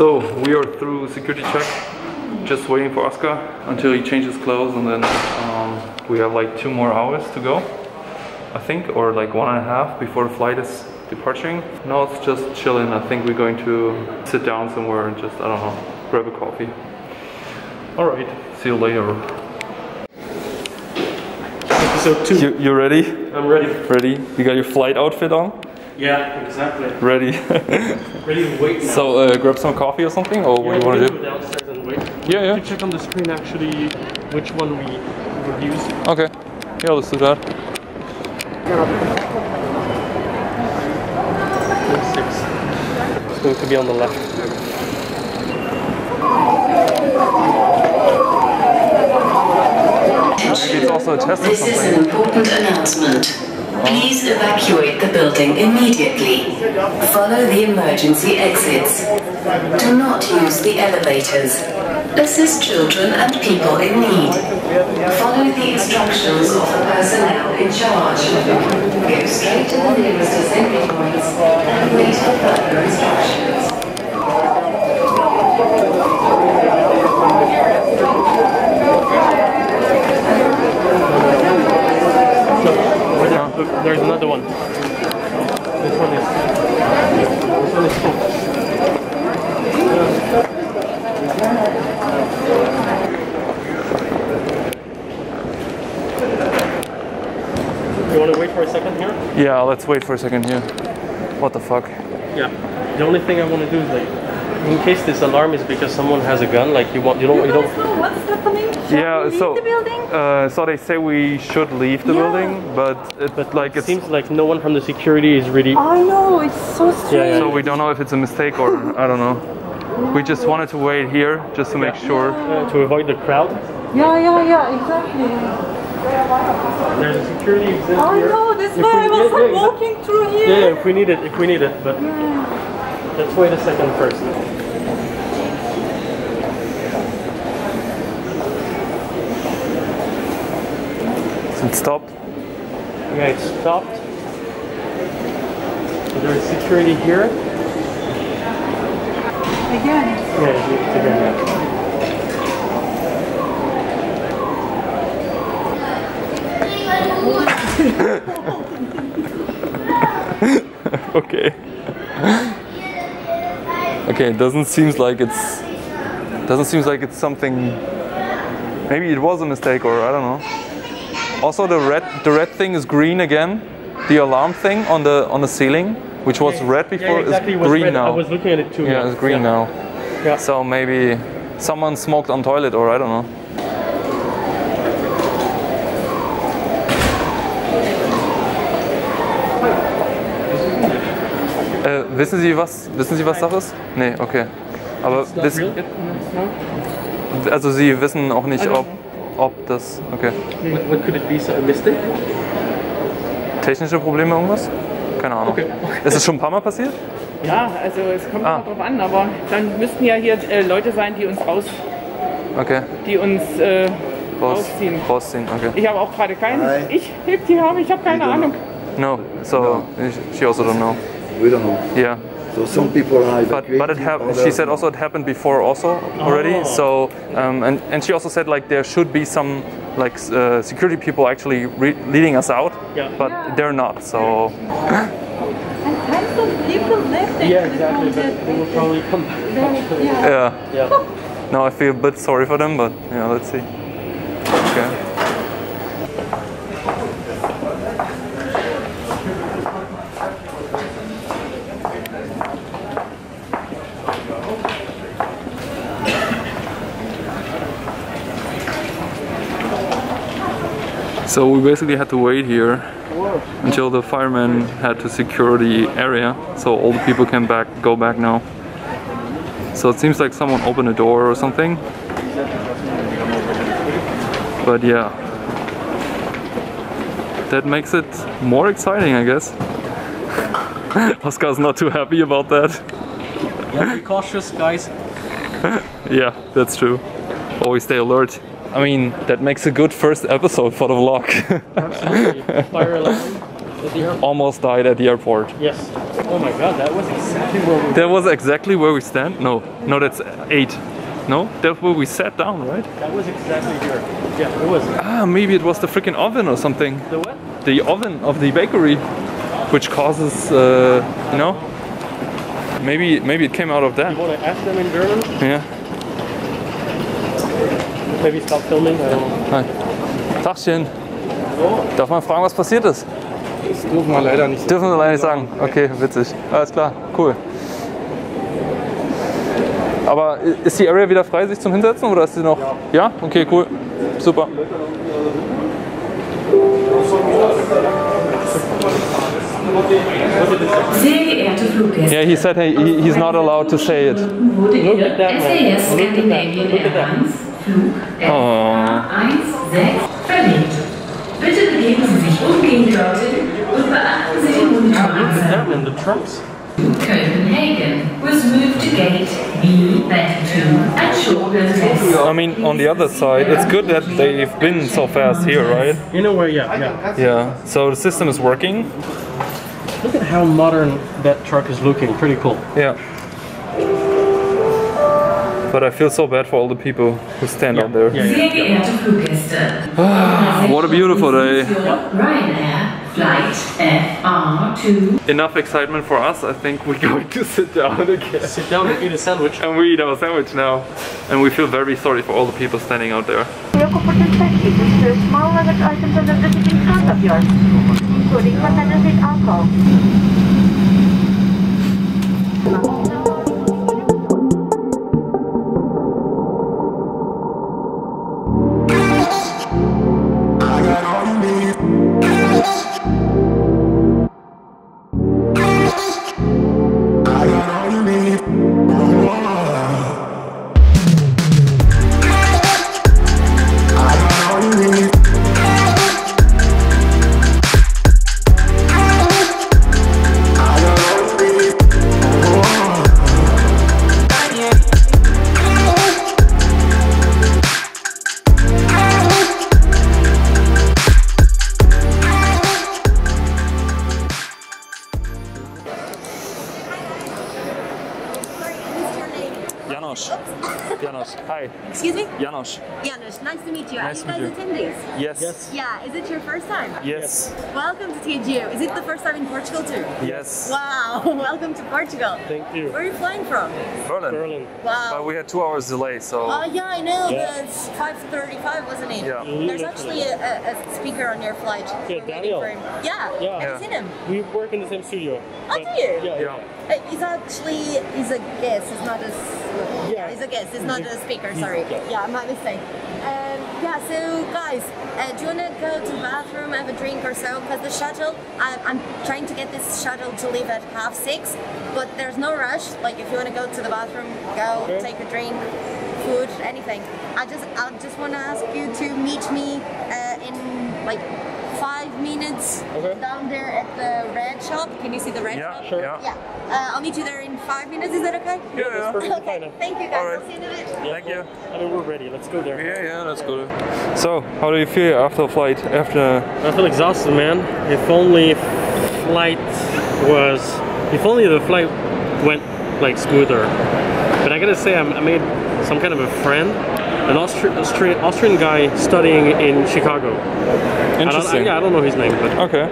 So we are through security check, just waiting for Oscar until he changes clothes, and then um, we have like two more hours to go, I think, or like one and a half before the flight is departing. No, it's just chilling. I think we're going to sit down somewhere and just I don't know, grab a coffee. All right, see you later. Episode two. You you ready? I'm ready. Ready? You got your flight outfit on? Yeah, exactly. Ready? Ready to wait now. so uh, grab some coffee or something, or what do you want to do? Go downstairs and wait. Yeah, yeah. You check on the screen actually which one we would use. Okay. Yeah, let's do that. Six. It's going to be on the left. Maybe it's also a test or This is an something. important announcement. Please evacuate the building immediately. Follow the emergency exits. Do not use the elevators. Assist children and people in need. Follow the instructions of the personnel in charge. Go straight to the nearest assembly points and wait for further instructions. Over there. Look, there's another one. This one is. This one is full. You want to wait for a second here? Yeah, let's wait for a second here. What the fuck? Yeah. The only thing I want to do is like, in case this alarm is because someone has a gun, like you want, you don't, you don't. So what's happening? Shall Yeah, we leave so the building? Uh, so they say we should leave the Yeah. building, but it, But like it seems like no one from the security is really. I know it's so strange. Yeah, yeah. so we don't know if it's a mistake or I don't know. We just wanted to wait here just to make sure. Uh, to avoid the crowd. Yeah, yeah, yeah, exactly. There's a security exit I here. know. That's If why we- I was yeah, like, yeah. walking through here. Yeah, yeah, if we need it, if we need it, but let's wait a second first. It stopped. Yeah, it stopped. So there's security here. Again. Yeah, it's again. Okay. Okay, it doesn't seem like it's doesn't seem like it's something. Maybe it was a mistake, or I don't know. Also, the red the red thing is green again. The alarm thing on the on the ceiling, which was red Yeah, before, exactly. it is green red. now. I was looking at it too. yeah, it's green now. Yeah. So maybe someone smoked on toilet, or I don't know. Wissen Sie was? Wissen Sie was Sache ist? Nee, okay. Aber wissen? No? also Sie wissen auch nicht, ob, ob das okay. What, what could it be? So a mistake? Technische Probleme irgendwas? Keine Ahnung. Okay. Ist es schon ein paar Mal passiert? Ja, also es kommt Ah. immer drauf an, aber dann müssten ja hier äh, Leute sein, die uns raus, Okay. die uns äh, Raus, rausziehen. rausziehen, okay. Ich habe auch gerade keinen. Hi. Ich heb die habe, ich habe keine Ahnung. No, so she also don't know. We don't know. Yeah. So some people are But but it happened. She said also it happened before also already. Oh. So um, and and she also said like there should be some like uh, security people actually re- leading us out. Yeah. But they're not. So And tons of people left Yeah, exactly. But they will probably come back. yeah. yeah. Yeah. Now I feel a bit sorry for them, but yeah, let's see. So we basically had to wait here until the firemen had to secure the area, so all the people can back go back now. So it seems like someone opened a door or something. But yeah, that makes it more exciting, I guess. Oscar's not too happy about that. Yeah, be cautious, guys. Yeah, that's true. Always stay alert. I mean, that makes a good first episode for the vlog. Absolutely. Fire alarm at the airport. Almost died at the airport. Yes. Oh my god, that was exactly where we That was exactly where we stand. No, no, that's eight. No, that's where we sat down, right? That was exactly here. Yeah, it was. Ah, maybe it was the freaking oven or something. The what? The oven of the bakery, which causes, uh, you know, maybe maybe it came out of You that. want to ask them in German? Yeah. Maybe stop filming? Hi. Tagchen. Darf man fragen, was passiert ist? Das dürfen wir leider nicht Dürfen wir leider nicht sagen. Okay, witzig. Alles klar, cool. Aber ist die Area wieder frei, sich zum Hinsetzen oder ist sie noch? Ja. Okay, cool. Super. Sehr geehrte Fluggäste, Yeah, he said he, he, he's not allowed to say it. Look at that, man. SAS Look at that. Scandinavian Look at that. Airlines Flug Oh. FA16 verlegt. Bitte begeben Sie sich umgehend dorthin und beachten Sie den Look at Monitoranzeige. them and the trucks. Copenhagen was moved to gate B32 at short notice. I mean, on the other side, it's good that they've been so fast here, right? In a way, yeah, yeah. Yeah. So the system is working. Look at how modern that truck is looking. Pretty cool. Yeah. But I feel so bad for all the people who stand out there. Yeah, yeah. Sehr ah, What a beautiful day. Flight FR2 Enough excitement for us. I think we're going to sit down again. Sit down and eat a sandwich. And we eat our sandwich now. And we feel very sorry for all the people standing out there. Vehicle for inspection Excuse me? Janos. Nice to meet you. Nice Are you guys you. attendees? Yes. Yes. Yeah, is it your first time? Yes. Welcome to THU. Is it the first time in Portugal too? Yes. Wow, welcome to Portugal. Thank you. Where are you flying from? Berlin. Berlin. Wow. But we had two hours delay, so. Oh yeah, I know. Yeah. It's 5:35, wasn't it? Yeah. There's actually a, a, a speaker on your flight. Yeah, Daniel. for. Yeah. Yeah. Have Yeah. you seen him? We work in the same studio. Oh, but- do you? Yeah, Yeah. yeah. Uh, he's actually he's a guest. He's not a s- yeah. He's a guest. He's not a speaker. Sorry. yeah. My mistake. Um, yeah. So guys, uh, do you wanna go to the bathroom, have a drink or so? Because the shuttle, I, I'm trying to get this shuttle to leave at half six, but there's no rush. Like if you wanna go to the bathroom, go Okay. take a drink, food, anything. I just I just wanna ask you to meet me uh, in like. Five minutes Okay. down there at the red shop. Can you see the red Yeah, shop? sure. Yeah. Uh, I'll meet you there in five minutes. Is that okay? Yeah, yeah. Perfectly Okay. Thank you guys. Alright. I'll see you in a bit. Yeah, Thank you. I mean, we're ready. Let's go there. Yeah, yeah, that's good. So, how do you feel after the flight? After. I feel exhausted, man. If only flight was, if only the flight went like smoother. But I gotta say, I'm, I made some kind of a friend, an Austri- Austrian Austrian guy studying in Chicago. I don't, I, Interesting. yeah, I don't know his name, but Okay.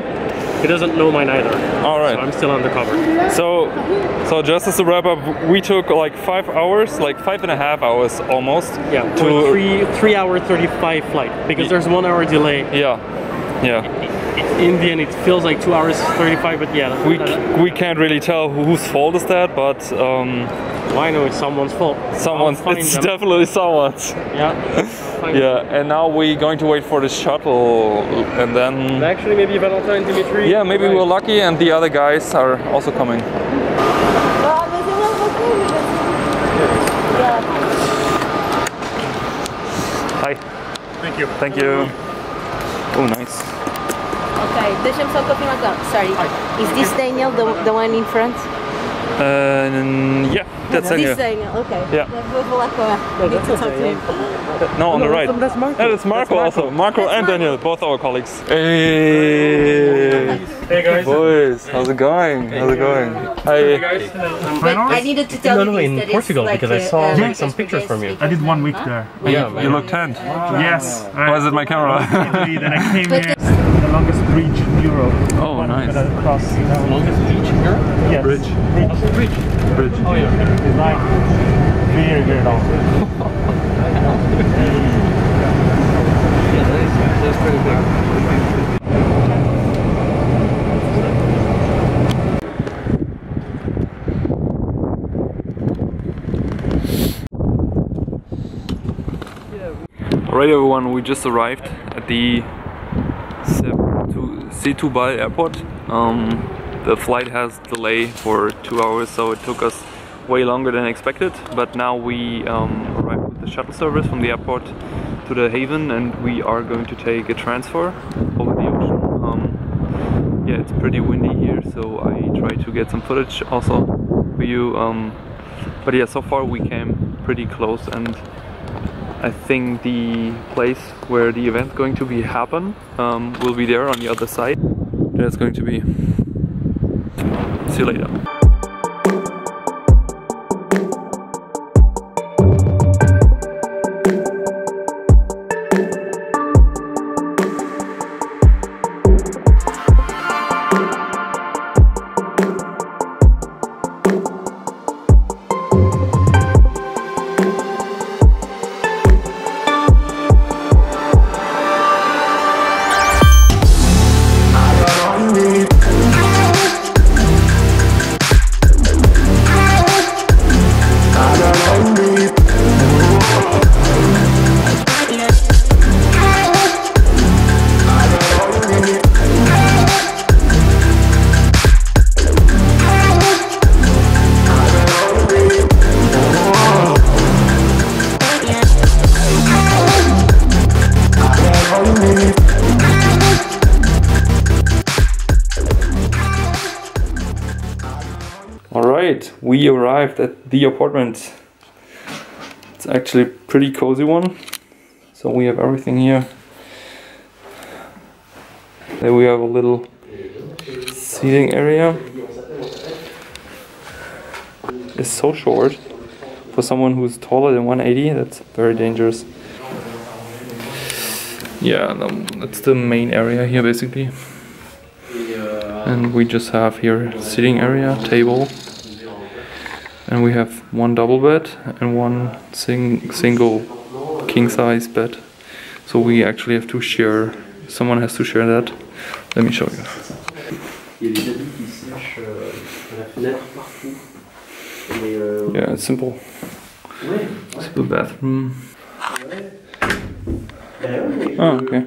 he doesn't know mine either. All right. So I'm still undercover. So, so just as a wrap up, we took like five hours, like five and a half hours almost. Yeah, To to three three hour thirty five flight because there's one hour delay. Yeah. Yeah. In the end, it feels like two hours thirty five, but yeah, We we can't really tell whose fault is that, but um, well, I know it's someone's fault. someone's. It's them. definitely someone's. yeah. Find them. Yeah. And now we're going to wait for the shuttle, and then. Actually, maybe Valentine Dimitri. Yeah, maybe Right. we're lucky, and the other guys are also coming. Hi. Thank you. Thank you. Oh, nice. Ok, deixa-me só confirmar então. Sorry. Is this Daniel, the, the one in front? Uh, yeah, that's This Daniel. Daniel, ok. Yeah. Vou falar com ela. Get to talk to him. No, on the right. That's Marco. Yeah, that's Marco also. Marco That's and Marco. Daniel, both our colleagues. Hey. Hey guys. Boys, how's it going? How's it going? Hi. But I needed to tell No, you no, this, in that it's Portugal, like because I a, saw uh, like, some pictures from you. I did one week there. Yeah, You look tanned. Yes. Why is it my camera? Italy, then I came But here. The longest bridge in Europe. Oh, One nice. that I crossed, you know. Longest beach in Europe? Yes. Bridge. Bridge. Bridge. Bridge. Oh yeah. It's like very, very long. Yeah, that is, that is pretty big. Alright everyone, we just arrived at the Setúbal airport. Um, the flight has delay for two hours so it took us way longer than expected but now we um, arrived with the shuttle service from the airport to the haven and we are going to take a transfer over the ocean. Um, yeah, it's pretty windy here so I try to get some footage also for you. Um, but yeah, so far we came pretty close and I think the place where the event's going to be happen um, will be there on the other side. That's going to be. See you later. We arrived at the apartment. It's actually pretty cozy one. So we have everything here. Then we have a little seating area. It's so short. For someone who's taller than 180, that's very dangerous. Yeah, um, that's the main area here basically. And we just have here sitting area, table. And we have one double bed and one sing single king size bed. So we actually have to share, someone has to share that. Let me show you. Il y a des habits qui sèchent euh, à la fenêtre partout. Et euh, Yeah, it's simple. Simple bathroom. Ben ouais, ah, mais- Oh, okay.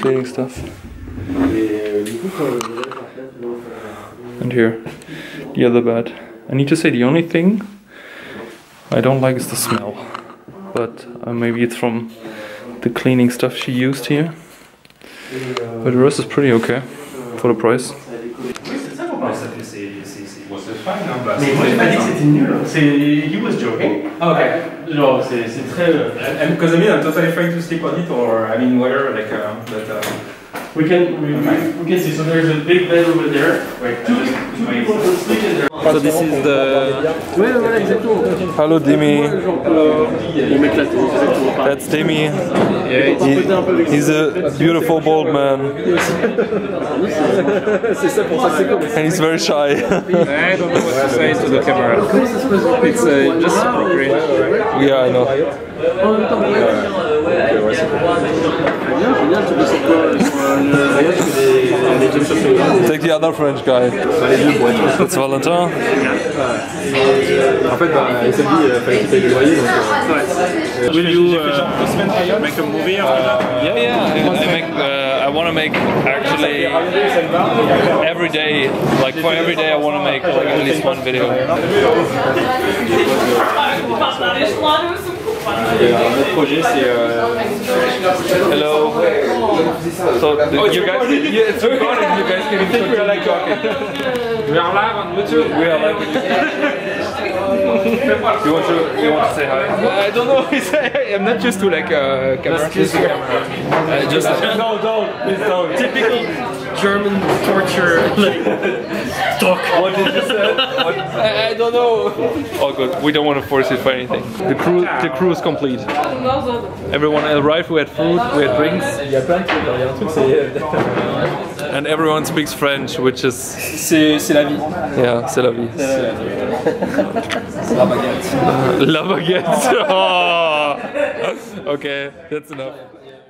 Cleaning stuff. Euh, du coup, quand vous allez par la fenêtre, vous allez faire- And here, the other bed. I need to say the only thing I don't like is the smell. But uh, maybe it's from the cleaning stuff she used here. But the rest is pretty okay for the price. Mais moi, j'ai pas dit que c'était nul. C'est he was joking. Okay. Genre, c'est c'est très. euh, because I mean, I'm totally fine to sleep on it, or I mean, whatever. Like, uh, but uh, We can we, we can see. So there's a big bed over there. Two, two people can sleep in there. So this is the. Ouais, voilà, exactement. Hello, Demi. Genre, on m'éclate, exactement pareil. That's Demi. Papoter un peu avec He's a beautiful bald man. C'est ça pour ça, c'est comme. And he's very shy. I don't know what to say to the camera. It's uh, just appropriate. yeah, I know. Take the other French guy. It's Valentin. En fait, bah, SLB, il fallait qu'il paye le loyer. Donc, euh, Will you uh, make a movie after that? Yeah, yeah. I, I make. Uh, I want to make actually every day. Like for every day, I want to make like at least one video. Notre projet, c'est. euh, Hello. So the, you guys, yeah, it's recording. You guys can continue like talking. We are live on YouTube. We are like. you want to you want to say hi? I don't know. I'm not used to like uh, camera. Just the camera. Uh, just No, don't, please don't. Typical German torture talk. What did you say? I, I don't know. Oh good. We don't want to force it for anything. The crew, the crew is complete. Everyone arrived. We had food. We had drinks. Il y a plein de trucs. Il y a un truc, c'est. And everyone speaks French, which is C'est c'est la vie. yeah, c'est la vie. La baguette. La baguette. Oh. Okay, that's enough.